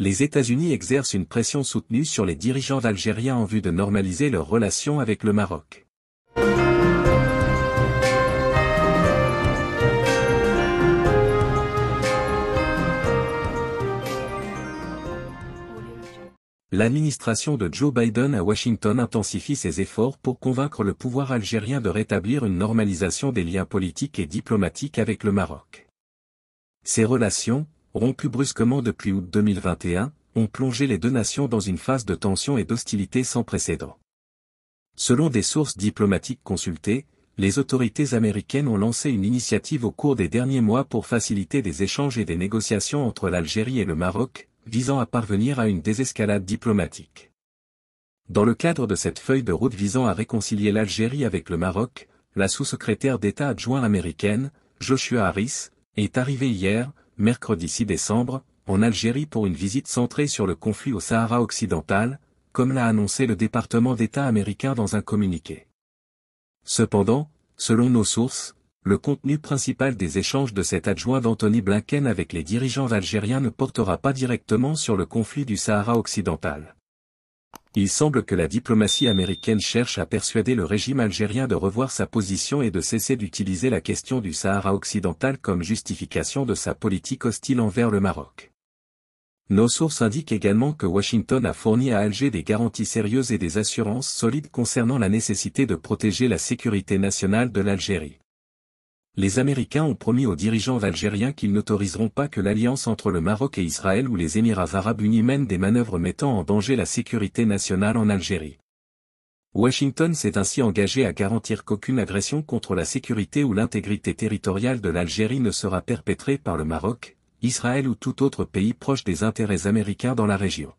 Les États-Unis exercent une pression soutenue sur les dirigeants algériens en vue de normaliser leurs relations avec le Maroc. L'administration de Joe Biden à Washington intensifie ses efforts pour convaincre le pouvoir algérien de rétablir une normalisation des liens politiques et diplomatiques avec le Maroc. Ces relations, rompues brusquement depuis août 2021, ont plongé les deux nations dans une phase de tension et d'hostilité sans précédent. Selon des sources diplomatiques consultées, les autorités américaines ont lancé une initiative au cours des derniers mois pour faciliter des échanges et des négociations entre l'Algérie et le Maroc, visant à parvenir à une désescalade diplomatique. Dans le cadre de cette feuille de route visant à réconcilier l'Algérie avec le Maroc, la sous-secrétaire d'État adjoint américaine, Joshua Harris, est arrivée hier, mercredi 6 décembre, en Algérie pour une visite centrée sur le conflit au Sahara occidental, comme l'a annoncé le département d'État américain dans un communiqué. Cependant, selon nos sources, le contenu principal des échanges de cet adjoint d'Anthony Blinken avec les dirigeants algériens ne portera pas directement sur le conflit du Sahara occidental. Il semble que la diplomatie américaine cherche à persuader le régime algérien de revoir sa position et de cesser d'utiliser la question du Sahara occidental comme justification de sa politique hostile envers le Maroc. Nos sources indiquent également que Washington a fourni à Alger des garanties sérieuses et des assurances solides concernant la nécessité de protéger la sécurité nationale de l'Algérie les Américains ont promis aux dirigeants algériens qu'ils n'autoriseront pas que l'alliance entre le Maroc et Israël ou les Émirats arabes unis mène des manœuvres mettant en danger la sécurité nationale en Algérie. Washington s'est ainsi engagé à garantir qu'aucune agression contre la sécurité ou l'intégrité territoriale de l'Algérie ne sera perpétrée par le Maroc, Israël ou tout autre pays proche des intérêts américains dans la région.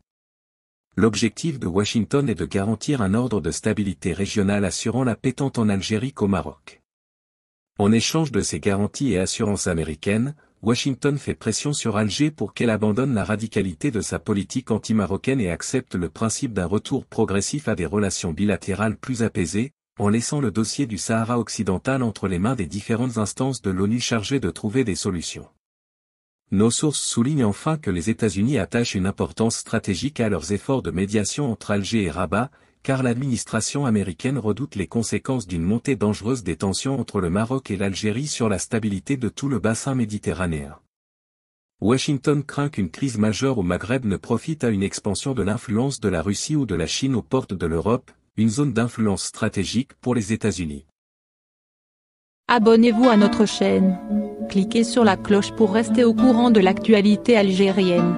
L'objectif de Washington est de garantir un ordre de stabilité régionale assurant la paix tant en Algérie qu'au Maroc. En échange de ces garanties et assurances américaines, Washington fait pression sur Alger pour qu'elle abandonne la radicalité de sa politique anti-marocaine et accepte le principe d'un retour progressif à des relations bilatérales plus apaisées, en laissant le dossier du Sahara occidental entre les mains des différentes instances de l'ONU chargées de trouver des solutions. Nos sources soulignent enfin que les États-Unis attachent une importance stratégique à leurs efforts de médiation entre Alger et Rabat, car l'administration américaine redoute les conséquences d'une montée dangereuse des tensions entre le Maroc et l'Algérie sur la stabilité de tout le bassin méditerranéen. Washington craint qu'une crise majeure au Maghreb ne profite à une expansion de l'influence de la Russie ou de la Chine aux portes de l'Europe, une zone d'influence stratégique pour les États-Unis. Abonnez-vous à notre chaîne. Cliquez sur la cloche pour rester au courant de l'actualité algérienne.